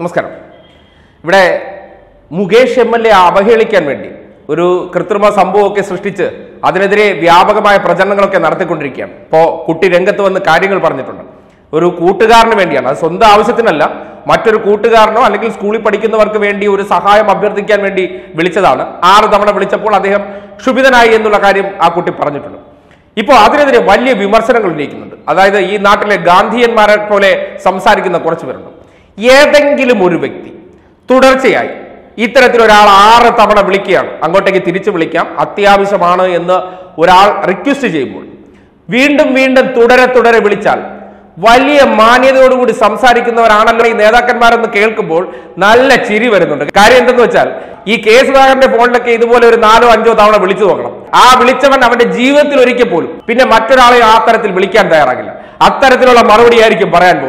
നമസ്കാരം. ഇവിടെ Mukesh M L A അവഹേളിക്കാൻ വേണ്ടി ഒരു കൃത്രിമ സംഭവമൊക്കെ സൃഷ്ടിച്ച് അതിനെതിരെ വ്യാപകമായ പ്രചരണങ്ങളൊക്കെ നടത്തിക്കൊണ്ടിരിക്കുകയാണ്. ഇപ്പോൾ കുട്ടി രംഗത്ത് വന്ന് കാര്യങ്ങൾ പറഞ്ഞിട്ടുണ്ട്. ഒരു കൂട്ടുകാരന് വേണ്ടിയാണ്. അത് സ്വന്തം ആവശ്യത്തിനല്ല മറ്റൊരു കൂട്ടുകാരനോ അല്ലെങ്കിൽ സ്കൂളിൽ പഠിക്കുന്നവർക്ക് വേണ്ടി ഒരു സഹായം അഭ്യർത്ഥിക്കാൻ വേണ്ടി വിളിച്ചതാണ്. ആറ് തവണ വിളിച്ചപ്പോൾ അദ്ദേഹം ക്ഷുഭിതനായി എന്നുള്ള കാര്യം ആ കുട്ടി പറഞ്ഞിട്ടുണ്ട്. ഇപ്പോൾ അതിനെതിരെ വലിയ വിമർശനങ്ങൾ ഉന്നയിക്കുന്നുണ്ട്. അതായത് ഈ നാട്ടിലെ ഗാന്ധിയന്മാരെ പോലെ സംസാരിക്കുന്ന കുറച്ച് പേരുണ്ട്. ഏതെങ്കിലും ഒരു വ്യക്തി തുടർച്ചയായി ഇത്തരത്തിൽ ഒരാൾ ആറ് തവണ വിളിക്കുകയാണ്. അങ്ങോട്ടേക്ക് തിരിച്ചു വിളിക്കാം. അത്യാവശ്യമാണ് എന്ന് ഒരാൾ റിക്വസ്റ്റ് ചെയ്യുമ്പോൾ വീണ്ടും വീണ്ടും തുടരെ തുടരെ വിളിച്ചാൽ വലിയ മാന്യതയോടുകൂടി സംസാരിക്കുന്നവരാണല്ലോ ഈ നേതാക്കന്മാരെന്ന് കേൾക്കുമ്പോൾ നല്ല ചിരി വരുന്നുണ്ട്. കാര്യം എന്തെന്ന് വെച്ചാൽ ഈ കെ ഫോണിലൊക്കെ ഇതുപോലെ ഒരു നാലോ അഞ്ചോ തവണ വിളിച്ചു നോക്കണം. ആ വിളിച്ചവൻ അവന്റെ ജീവിതത്തിൽ ഒരിക്കൽ പോലും പിന്നെ മറ്റൊരാളെ ആ തരത്തിൽ വിളിക്കാൻ തയ്യാറാകില്ല. അത്തരത്തിലുള്ള മറുപടി ആയിരിക്കും പറയാൻ പോകുന്നത്.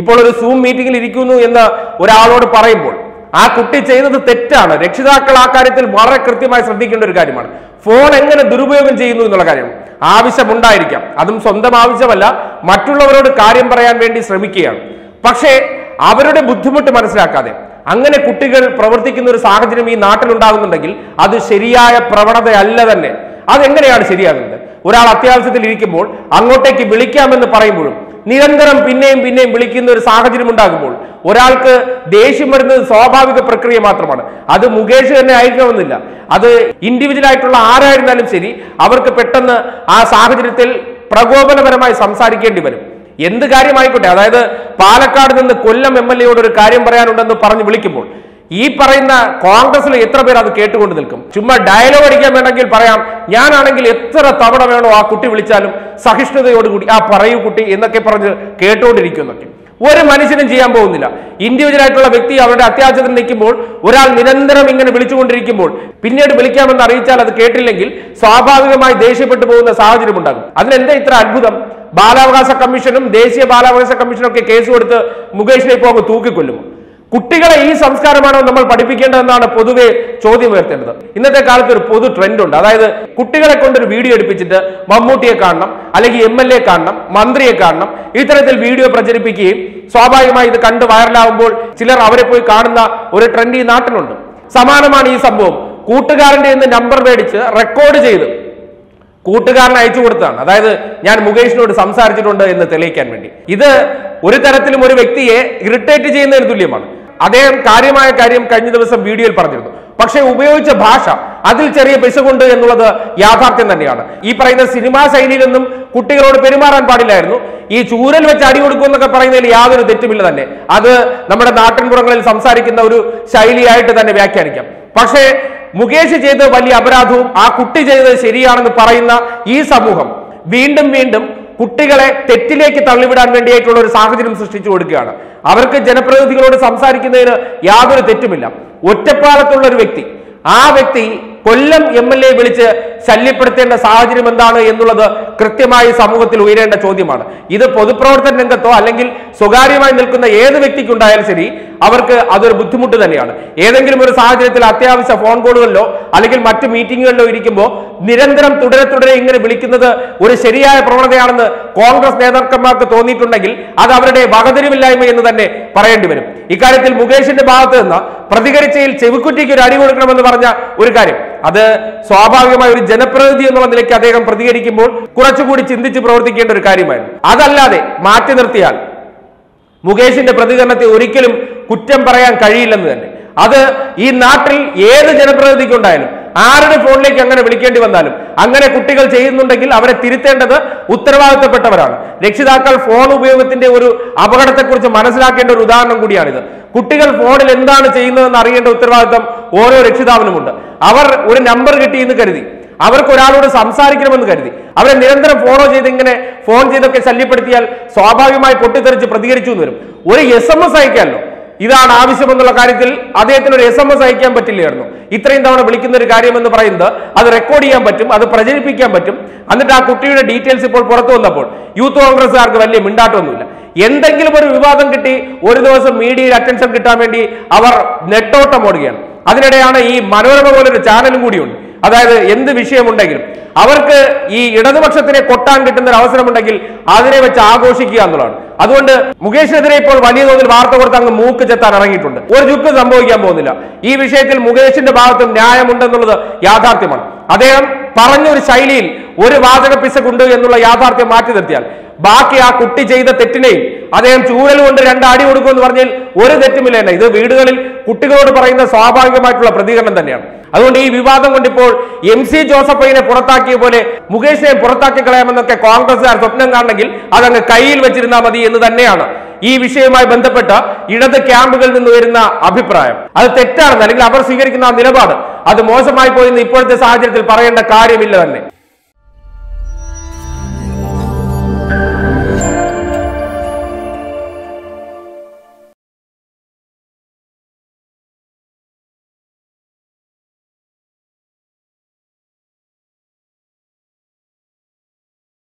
ഇപ്പോൾ ഒരു സൂം മീറ്റിംഗിൽ ഇരിക്കുന്നു എന്ന് ഒരാളോട് പറയുമ്പോൾ ആ കുട്ടി ചെയ്യുന്നത് തെറ്റാണ്. രക്ഷിതാക്കൾ ആ കാര്യത്തിൽ വളരെ കൃത്യമായി ശ്രദ്ധിക്കേണ്ട ഒരു കാര്യമാണ്. ഫോൺ എങ്ങനെ ദുരുപയോഗം ചെയ്യുന്നു എന്നുള്ള കാര്യം ആവശ്യമുണ്ടായിരിക്കാം. അതും സ്വന്തം ആവശ്യമല്ല മറ്റുള്ളവരോട് കാര്യം പറയാൻ വേണ്ടി ശ്രമിക്കുകയാണ്. പക്ഷേ അവരുടെ ബുദ്ധിമുട്ട് മനസ്സിലാക്കാതെ അങ്ങനെ കുട്ടികൾ പ്രവർത്തിക്കുന്ന ഒരു സാഹചര്യം ഈ നാട്ടിലുണ്ടാകുന്നുണ്ടെങ്കിൽ അത് ശരിയായ പ്രവണതയല്ല തന്നെ. അതെങ്ങനെയാണ് ശരിയാകുന്നത്? ഒരാൾ അത്യാവശ്യത്തിൽ ഇരിക്കുമ്പോൾ അങ്ങോട്ടേക്ക് വിളിക്കാമെന്ന് പറയുമ്പോഴും നിരന്തരം പിന്നെയും പിന്നെയും വിളിക്കുന്ന ഒരു സാഹചര്യം ഉണ്ടാകുമ്പോൾ ഒരാൾക്ക് ദേഷ്യം വരുന്നത് സ്വാഭാവിക പ്രക്രിയ മാത്രമാണ്. അത് മുകേഷ് തന്നെ ആയിരിക്കണമെന്നില്ല. അത് ഇൻഡിവിജ്വൽ ആയിട്ടുള്ള ആരായിരുന്നാലും ശരി അവർക്ക് പെട്ടെന്ന് ആ സാഹചര്യത്തിൽ പ്രകോപനപരമായി സംസാരിക്കേണ്ടി വരും. എന്ത് കാര്യമായിക്കോട്ടെ? അതായത് പാലക്കാട് നിന്ന് കൊല്ലം എം എൽ എയോട് ഒരു കാര്യം പറയാനുണ്ടെന്ന് പറഞ്ഞ് വിളിക്കുമ്പോൾ ഈ പറയുന്ന കോൺഗ്രസിൽ എത്ര പേർ അത് കേട്ടുകൊണ്ട് നിൽക്കും? ചുമ്മാ ഡയലോഗ് അടിക്കാൻ വേണമെങ്കിൽ പറയാം. ഞാനാണെങ്കിൽ എത്ര തവണ വേണോ ആ കുട്ടി വിളിച്ചാലും സഹിഷ്ണുതയോടുകൂടി ആ പറയൂ കുട്ടി എന്നൊക്കെ പറഞ്ഞ് കേട്ടുകൊണ്ടിരിക്കുന്നൊക്കെ ഒരു മനുഷ്യനും ചെയ്യാൻ പോകുന്നില്ല. ഇൻഡിവിജ്വൽ ആയിട്ടുള്ള വ്യക്തി അവരുടെ അത്യാവശ്യത്തിന് നിൽക്കുമ്പോൾ ഒരാൾ നിരന്തരം ഇങ്ങനെ വിളിച്ചുകൊണ്ടിരിക്കുമ്പോൾ പിന്നീട് വിളിക്കാമെന്ന് അറിയിച്ചാൽ അത് കേട്ടില്ലെങ്കിൽ സ്വാഭാവികമായി ദേഷ്യപ്പെട്ടു പോകുന്ന സാഹചര്യം ഉണ്ടാകും. അതിനെന്താ ഇത്ര അത്ഭുതം? ബാലാവകാശ കമ്മീഷനും ദേശീയ ബാലാവകാശ കമ്മീഷനും ഒക്കെ കേസ് കൊടുത്ത് മുകേഷിനെ ഇപ്പോൾ അങ്ങ് തൂക്കിക്കൊല്ലുമോ? കുട്ടികളെ ഈ സംസ്കാരമാണോ നമ്മൾ പഠിപ്പിക്കേണ്ടതെന്നാണ് പൊതുവെ ചോദ്യം ഉയർത്തേണ്ടത്. ഇന്നത്തെ കാലത്ത് ഒരു പൊതു ട്രെൻഡ് ഉണ്ട്. അതായത് കുട്ടികളെ കൊണ്ടൊരു വീഡിയോ എടുപ്പിച്ചിട്ട് മമ്മൂട്ടിയെ കാണണം അല്ലെങ്കിൽ എം എൽ എ കാണണം മന്ത്രിയെ കാണണം ഇത്തരത്തിൽ വീഡിയോ പ്രചരിപ്പിക്കുകയും സ്വാഭാവികമായി ഇത് കണ്ട് വൈറലാകുമ്പോൾ ചിലർ അവരെ പോയി കാണുന്ന ഒരു ട്രെൻഡ് ഈ നാട്ടിലുണ്ട്. സമാനമാണ് ഈ സംഭവം. കൂട്ടുകാരന്റെ നിന്ന് നമ്പർ മേടിച്ച് റെക്കോർഡ് ചെയ്ത് കൂട്ടുകാരൻ അയച്ചു കൊടുത്തതാണ്. അതായത് ഞാൻ മുകേഷിനോട് സംസാരിച്ചിട്ടുണ്ട് എന്ന് തെളിയിക്കാൻ വേണ്ടി. ഇത് ഒരു തരത്തിലും ഒരു വ്യക്തിയെ ഇറിറ്റേറ്റ് ചെയ്യുന്നതിന് തുല്യമാണ്. അദ്ദേഹം കാര്യമായ കാര്യം കഴിഞ്ഞ ദിവസം വീഡിയോയിൽ പറഞ്ഞിരുന്നു. പക്ഷേ ഉപയോഗിച്ച ഭാഷ അതിൽ ചെറിയ പിശകുണ്ട് എന്നുള്ളത് യാഥാർത്ഥ്യം തന്നെയാണ്. ഈ പറയുന്ന സിനിമാ ശൈലിയിലൊന്നും കുട്ടികളോട് പെരുമാറാൻ പാടില്ലായിരുന്നു. ഈ ചൂരൽ വെച്ച് അടി കൊടുക്കും എന്നൊക്കെ പറയുന്നതിൽ യാതൊരു തെറ്റുമില്ല തന്നെ. അത് നമ്മുടെ നാട്ടിൻപുറങ്ങളിൽ സംസാരിക്കുന്ന ഒരു ശൈലിയായിട്ട് തന്നെ വ്യാഖ്യാനിക്കാം. പക്ഷേ മുകേഷ് ചെയ്ത വലിയ അപരാധവും ആ കുട്ടി ചെയ്തത് ശരിയാണെന്ന് പറയുന്ന ഈ സമൂഹം വീണ്ടും വീണ്ടും കുട്ടികളെ തെറ്റിലേക്ക് തള്ളിവിടാൻ വേണ്ടിയായിട്ടുള്ള ഒരു സാഹചര്യം സൃഷ്ടിച്ചു കൊടുക്കുകയാണ്. അവർക്ക് ജനപ്രതിനിധികളോട് സംസാരിക്കുന്നതിന് യാതൊരു തെറ്റുമില്ല. ഒറ്റപ്പാലത്തുള്ള ഒരു വ്യക്തി ആ വ്യക്തി കൊല്ലം എം എൽ എ വിളിച്ച് ശല്യപ്പെടുത്തേണ്ട സാഹചര്യം എന്താണ് എന്നുള്ളത് കൃത്യമായി സമൂഹത്തിൽ ഉയരേണ്ട ചോദ്യമാണ്. ഇത് പൊതുപ്രവർത്തന രംഗത്തോ അല്ലെങ്കിൽ സ്വകാര്യമായി നിൽക്കുന്ന ഏത് വ്യക്തിക്കുണ്ടായാലും ശരി അവർക്ക് അതൊരു ബുദ്ധിമുട്ട് തന്നെയാണ്. ഏതെങ്കിലും ഒരു സാഹചര്യത്തിൽ അത്യാവശ്യ ഫോൺ കോളുകളിലോ അല്ലെങ്കിൽ മറ്റു മീറ്റിങ്ങുകളിലോ ഇരിക്കുമ്പോൾ നിരന്തരം തുടരെ തുടരെ ഇങ്ങനെ വിളിക്കുന്നത് ഒരു ശരിയായ പ്രവണതയാണെന്ന് കോൺഗ്രസ് നേതാക്കന്മാർക്ക് തോന്നിയിട്ടുണ്ടെങ്കിൽ അത് അവരുടെ വകതിരിവില്ലായ്മ എന്ന് തന്നെ പറയേണ്ടി വരും. ഇക്കാര്യത്തിൽ മുകേഷിന്റെ ഭാഗത്ത് നിന്ന് പ്രതികരിച്ചതിൽ ചെവിക്കുറ്റിക്ക് ഒരു അടി കൊടുക്കണമെന്ന് പറഞ്ഞ ഒരു കാര്യം. അത് സ്വാഭാവികമായ ഒരു ജനപ്രതിനിധി എന്നുള്ള നിലയ്ക്ക് അദ്ദേഹം പ്രതികരിക്കുമ്പോൾ കുറച്ചുകൂടി ചിന്തിച്ച് പ്രവർത്തിക്കേണ്ട ഒരു കാര്യമായിരുന്നു. അതല്ലാതെ മാറ്റി നിർത്തിയാൽ മുകേഷിന്റെ പ്രതികരണത്തെ ഒരിക്കലും കുറ്റം പറയാൻ കഴിയില്ലെന്ന് തന്നെ. അത് ഈ നാട്ടിൽ ഏത് ജനപ്രതിനിധിക്കുണ്ടായാലും ആരുടെ ഫോണിലേക്ക് അങ്ങനെ വിളിക്കേണ്ടി വന്നാലും അങ്ങനെ കുട്ടികൾ ചെയ്യുന്നുണ്ടെങ്കിൽ അവരെ തിരുത്തേണ്ടത് ഉത്തരവാദിത്തപ്പെട്ടവരാണ്. രക്ഷിതാക്കൾ ഫോൺ ഉപയോഗത്തിന്റെ ഒരു അപകടത്തെക്കുറിച്ച് മനസ്സിലാക്കേണ്ട ഒരു ഉദാഹരണം കൂടിയാണിത്. കുട്ടികൾ ഫോണിൽ എന്താണ് ചെയ്യുന്നതെന്ന് അറിയേണ്ട ഉത്തരവാദിത്തം ഓരോ രക്ഷിതാവിനുമുണ്ട്. അവർ ഒരു നമ്പർ കിട്ടി എന്ന് കരുതി. അവർക്ക് ഒരാളോട് സംസാരിക്കണമെന്ന് കരുതി. അവരെ നിരന്തരം ഫോളോ ചെയ്ത് ഇങ്ങനെ ഫോൺ ചെയ്തൊക്കെ ശല്യപ്പെടുത്തിയാൽ സ്വാഭാവികമായി പൊട്ടിത്തെറിച്ച് പ്രതികരിച്ചു എന്ന് വരും. ഒരു എസ് എം എസ് അയക്കാമല്ലോ. ഇതാണ് ആവശ്യമെന്നുള്ള കാര്യത്തിൽ അദ്ദേഹത്തിന് ഒരു എസ് എം എസ് അയക്കാൻ പറ്റില്ലായിരുന്നു. ഇത്രയും തവണ വിളിക്കുന്ന ഒരു കാര്യം എന്ന് പറയുന്നത് അത് റെക്കോർഡ് ചെയ്യാൻ പറ്റും അത് പ്രചരിപ്പിക്കാൻ പറ്റും. എന്നിട്ട് ആ കുട്ടിയുടെ ഡീറ്റെയിൽസ് ഇപ്പോൾ പുറത്തു വന്നപ്പോൾ യൂത്ത് കോൺഗ്രസ്സുകാർക്ക് വലിയ മിണ്ടാട്ടമൊന്നുമില്ല. എന്തെങ്കിലും ഒരു വിവാദം കിട്ടി ഒരു ദിവസം മീഡിയയിൽ അറ്റൻഷൻ കിട്ടാൻ വേണ്ടി അവർ നെട്ടോട്ടം ഓടുകയാണ്. അതിനിടെയാണ് ഈ മനോരമ പോലൊരു ചാനലും കൂടിയുണ്ട്. അതായത് എന്ത് വിഷയമുണ്ടെങ്കിലും അവർക്ക് ഈ ഇടതുപക്ഷത്തിനെ കൊട്ടാൻ കിട്ടുന്ന ഒരു അവസരമുണ്ടെങ്കിൽ അതിനെ വെച്ച് ആഘോഷിക്കുക എന്നുള്ളതാണ്. അതുകൊണ്ട് മുകേഷിനെതിരെ ഇപ്പോൾ വലിയ തോതിൽ വാർത്ത കൊടുത്ത് അങ്ങ് മൂക്ക് ചെത്താൻ ഇറങ്ങിയിട്ടുണ്ട്. ഒരു ചുക്ക് സംഭവിക്കാൻ പോകുന്നില്ല. ഈ വിഷയത്തിൽ മുകേഷിന്റെ ഭാഗത്തും ന്യായമുണ്ടെന്നുള്ളത് യാഥാർത്ഥ്യമാണ്. അദ്ദേഹം പറഞ്ഞൊരു ശൈലിയിൽ ഒരു വാചക പിശകുണ്ട് എന്നുള്ള യാഥാർത്ഥ്യം മാറ്റി നിർത്തിയാൽ ബാക്കി ആ കുട്ടി ചെയ്ത തെറ്റിനെയും അദ്ദേഹം ചൂരൽ കൊണ്ട് രണ്ട് അടി കൊടുക്കുമെന്ന് പറഞ്ഞാൽ ഒരു തെറ്റുമില്ല തന്നെ ഇത് വീടുകളിൽ കുട്ടികളോട് പറയുന്ന സ്വാഭാവികമായിട്ടുള്ള പ്രതികരണം തന്നെയാണ്. അതുകൊണ്ട് ഈ വിവാദം കൊണ്ട് ഇപ്പോൾ എം സി ജോസഫൈനെ പുറത്താക്കിയ പോലെ മുകേഷിനെ പുറത്താക്കി കളയാമെന്നൊക്കെ കോൺഗ്രസ്സുകാർ സ്വപ്നം കാണണമെങ്കിൽ അതങ്ങ് കയ്യിൽ വെച്ചിരുന്നാൽ മതി എന്ന് തന്നെയാണ് ഈ വിഷയവുമായി ബന്ധപ്പെട്ട ഇടത് ക്യാമ്പുകളിൽ നിന്ന് വരുന്ന അഭിപ്രായം. അത് തെറ്റാണെന്ന് അല്ലെങ്കിൽ അവർ സ്വീകരിക്കുന്ന ആ നിലപാട് അത് മോശമായി പോയെന്ന് ഇപ്പോഴത്തെ സാഹചര്യത്തിൽ പറയേണ്ട കാര്യമില്ല തന്നെ.